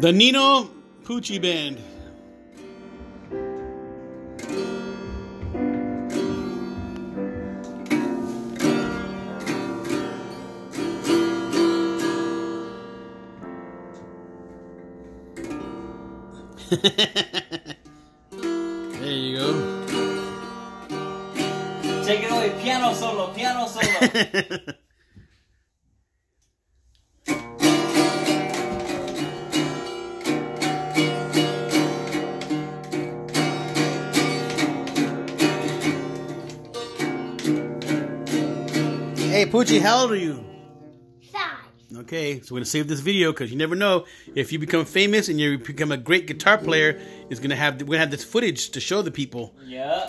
The Nino Poochie Band. there you go. Take it away, piano solo, piano solo. hey, Poochie, how old are you? Five. Okay, so we're gonna save this video because you never know if you become famous and you become a great guitar player. Is gonna have we're gonna have this footage to show the people. yeah.